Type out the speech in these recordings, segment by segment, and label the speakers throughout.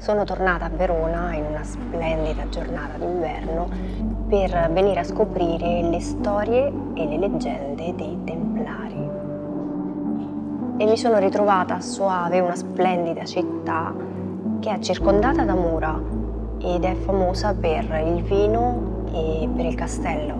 Speaker 1: Sono tornata a Verona in una splendida giornata d'inverno per venire a scoprire le storie e le leggende dei Templari. E mi sono ritrovata a Soave, una splendida città che è circondata da mura ed è famosa per il vino e per il castello.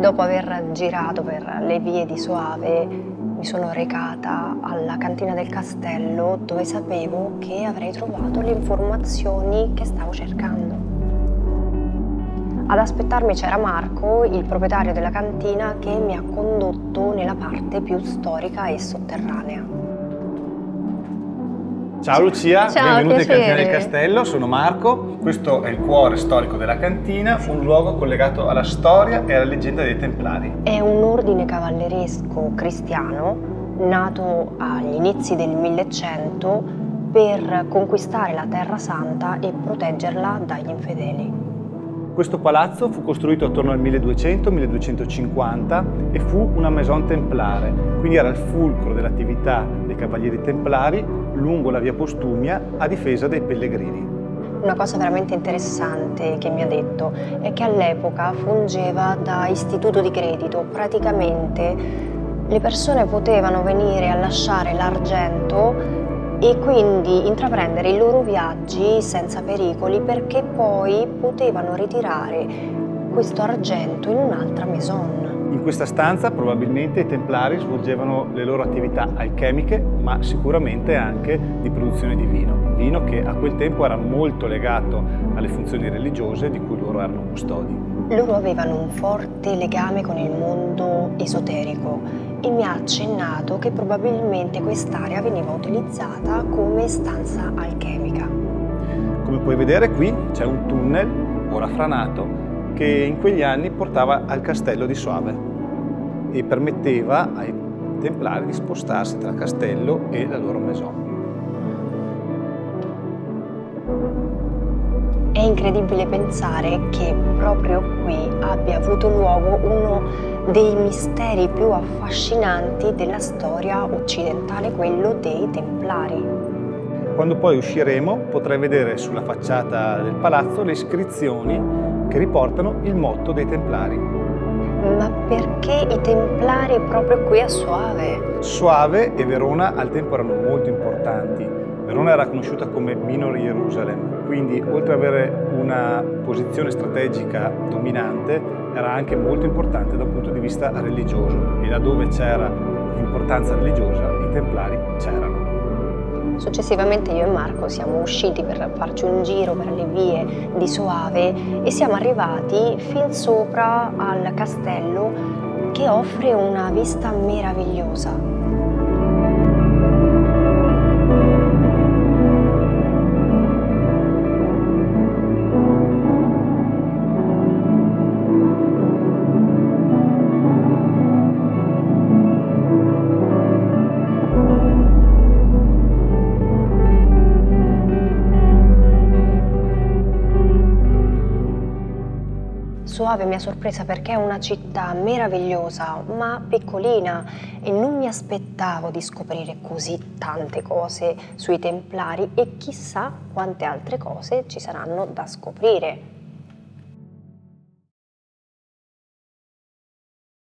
Speaker 1: Dopo aver girato per le vie di Soave, sono recata alla cantina del castello dove sapevo che avrei trovato le informazioni che stavo cercando. Ad aspettarmi c'era Marco, il proprietario della cantina, che mi ha condotto nella parte più storica e sotterranea.
Speaker 2: Ciao Lucia,
Speaker 1: Ciao,
Speaker 2: benvenuta in. Cantina del Castello, sono Marco. Questo è il cuore storico della cantina, un luogo collegato alla storia e alla leggenda dei Templari.
Speaker 1: È un ordine cavalleresco cristiano nato agli inizi del 1100 per conquistare la Terra Santa e proteggerla dagli infedeli.
Speaker 2: Questo palazzo fu costruito attorno al 1200-1250 e fu una maison templare, quindi era il fulcro dell'attività dei cavalieri templari lungo la via Postumia a difesa dei pellegrini.
Speaker 1: Una cosa veramente interessante che mi ha detto è che all'epoca fungeva da istituto di credito, praticamente le persone potevano venire a lasciare l'argento e quindi intraprendere i loro viaggi senza pericoli perché poi potevano ritirare questo argento in un'altra maison.
Speaker 2: In questa stanza probabilmente i templari svolgevano le loro attività alchemiche, ma sicuramente anche di produzione di vino. Vino che a quel tempo era molto legato alle funzioni religiose di cui loro erano custodi.
Speaker 1: Loro avevano un forte legame con il mondo esoterico e mi ha accennato che probabilmente quest'area veniva utilizzata come stanza alchemica.
Speaker 2: Come puoi vedere qui c'è un tunnel, ora franato, che in quegli anni portava al castello di Soave e permetteva ai templari di spostarsi tra castello e la loro maison.
Speaker 1: Incredibile pensare che proprio qui abbia avuto luogo uno dei misteri più affascinanti della storia occidentale, quello dei Templari.
Speaker 2: Quando poi usciremo potrai vedere sulla facciata del palazzo le iscrizioni che riportano il motto dei templari.
Speaker 1: Ma perché i Templari proprio qui a Soave?
Speaker 2: Soave e Verona al tempo erano molto importanti. Verona era conosciuta come Minor Jerusalem, quindi oltre ad avere una posizione strategica dominante, era anche molto importante da un punto di vista religioso e laddove c'era un'importanza religiosa i templari c'erano.
Speaker 1: Successivamente io e Marco siamo usciti per farci un giro per le vie di Soave e siamo arrivati fin sopra al castello che offre una vista meravigliosa. Soave mi ha sorpresa perché è una città meravigliosa ma piccolina e non mi aspettavo di scoprire così tante cose sui Templari e chissà quante altre cose ci saranno da scoprire.